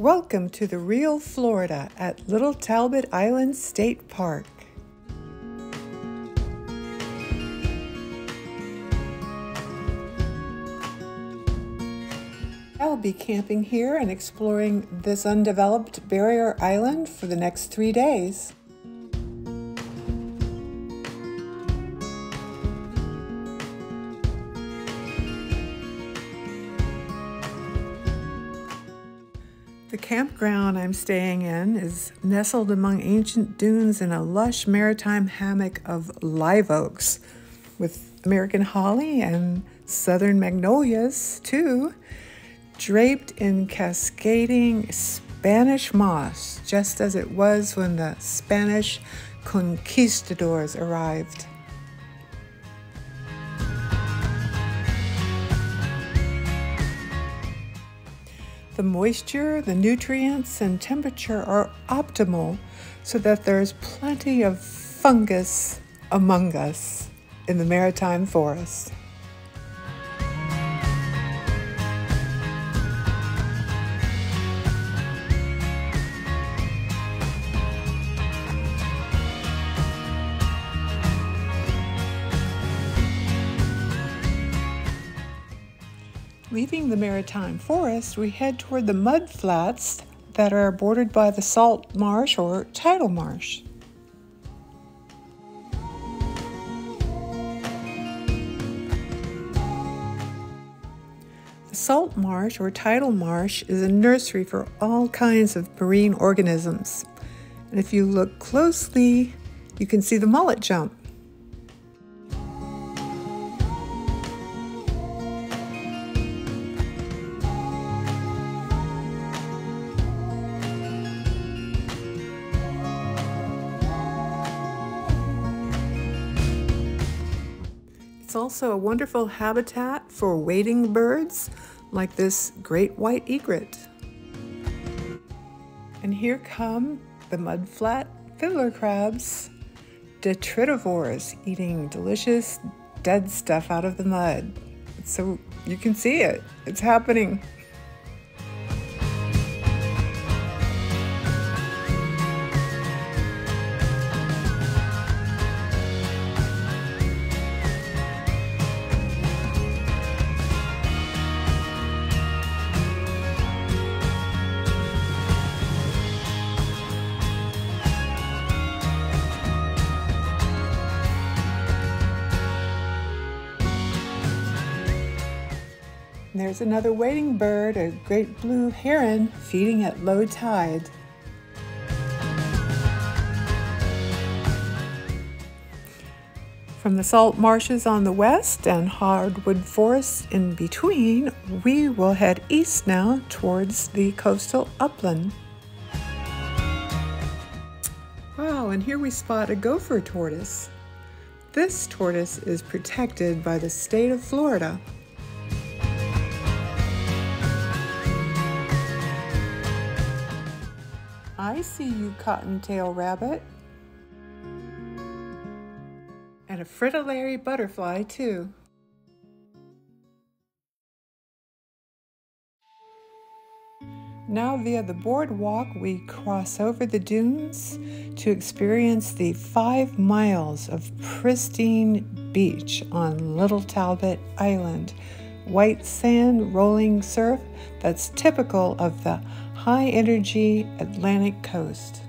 Welcome to the real Florida at Little Talbot Island State Park. I'll be camping here and exploring this undeveloped barrier island for the next three days. Campground I'm staying in is nestled among ancient dunes in a lush maritime hammock of live oaks with American holly and southern magnolias, too, draped in cascading Spanish moss, just as it was when the Spanish conquistadors arrived. The moisture, the nutrients, and temperature are optimal so that there's plenty of fungus among us in the maritime forest. Leaving the maritime forest, we head toward the mud flats that are bordered by the salt marsh or tidal marsh. The salt marsh or tidal marsh is a nursery for all kinds of marine organisms. And if you look closely, you can see the mullet jump. It's also a wonderful habitat for wading birds like this great white egret. And here come the mudflat fiddler crabs, detritivores eating delicious dead stuff out of the mud. So you can see it, it's happening. There's another wading bird, a great blue heron, feeding at low tide. From the salt marshes on the west and hardwood forests in between, we will head east now towards the coastal upland. Wow, and here we spot a gopher tortoise. This tortoise is protected by the state of Florida. I see you, cottontail rabbit. And a fritillary butterfly, too. Now, via the boardwalk, we cross over the dunes to experience the five miles of pristine beach on Little Talbot Island. White sand, rolling surf that's typical of the high energy Atlantic coast.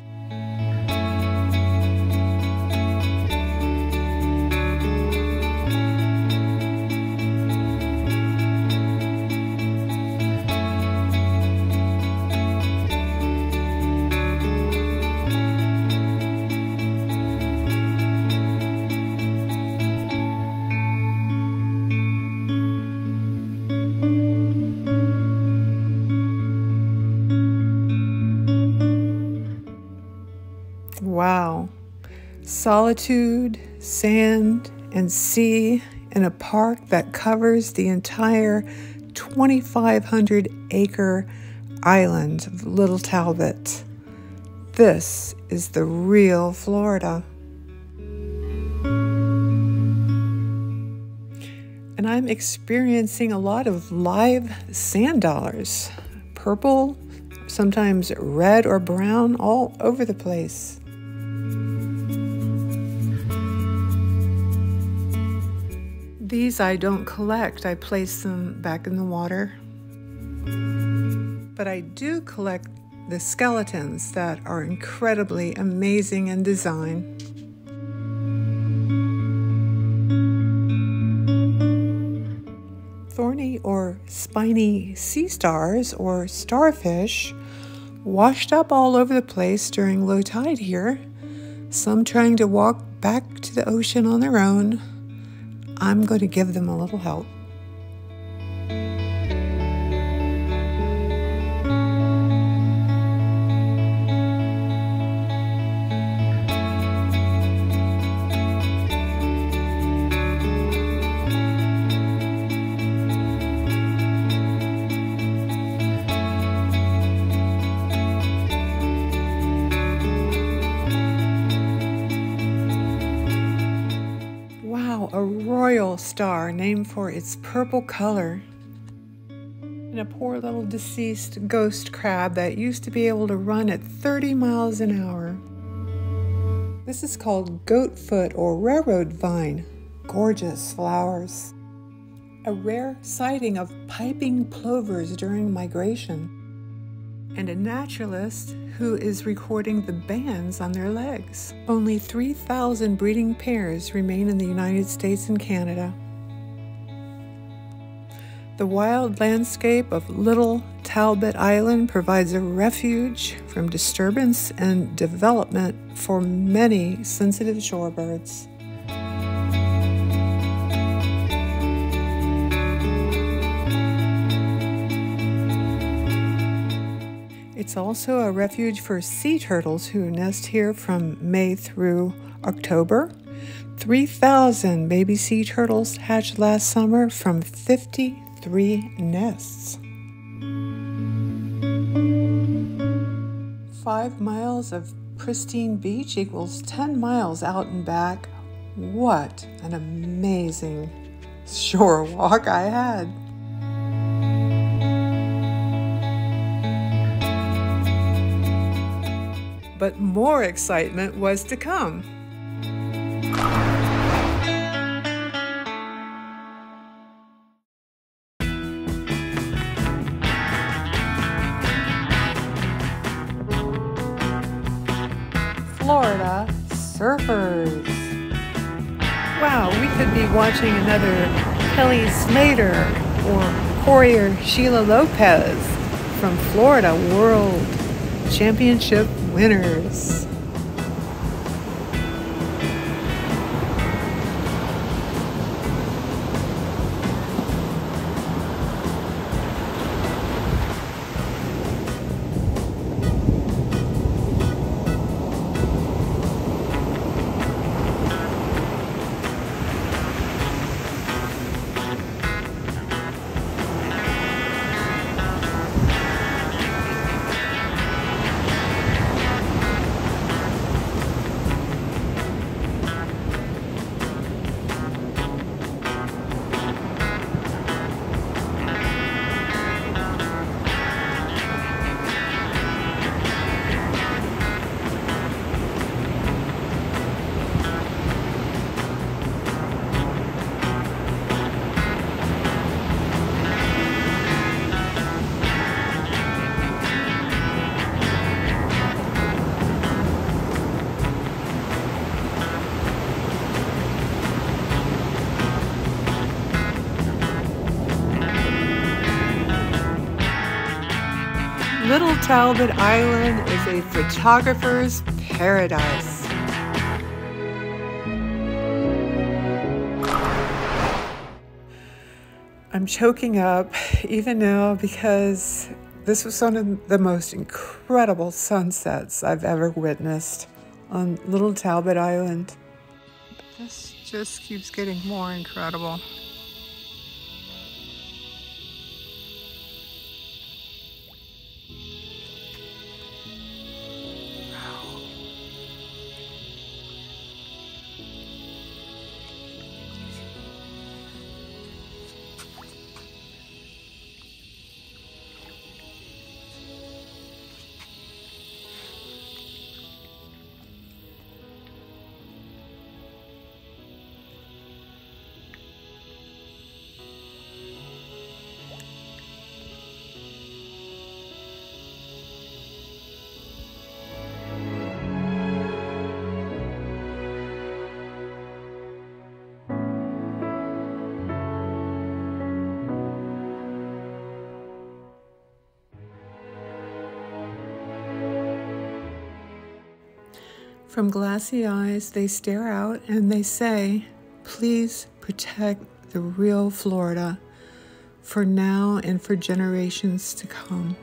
Wow. Solitude, sand, and sea in a park that covers the entire 2,500 acre island of Little Talbot. This is the real Florida. And I'm experiencing a lot of live sand dollars purple, sometimes red or brown, all over the place. These I don't collect, I place them back in the water. But I do collect the skeletons that are incredibly amazing in design. Thorny or spiny sea stars or starfish washed up all over the place during low tide here, some trying to walk back to the ocean on their own. I'm going to give them a little help. Star named for its purple color. And a poor little deceased ghost crab that used to be able to run at 30 miles an hour. This is called goatfoot or railroad vine. Gorgeous flowers. A rare sighting of piping plovers during migration and a naturalist who is recording the bands on their legs. Only 3,000 breeding pairs remain in the United States and Canada. The wild landscape of Little Talbot Island provides a refuge from disturbance and development for many sensitive shorebirds. It's also a refuge for sea turtles who nest here from May through October. 3,000 baby sea turtles hatched last summer from 53 nests. Five miles of pristine beach equals 10 miles out and back. What an amazing shore walk I had! but more excitement was to come. Florida surfers. Wow, we could be watching another Kelly Slater or or Sheila Lopez from Florida World Championship winners. Talbot Island is a photographer's paradise. I'm choking up even now because this was one of the most incredible sunsets I've ever witnessed on Little Talbot Island. This just keeps getting more incredible. From glassy eyes, they stare out and they say, Please protect the real Florida for now and for generations to come.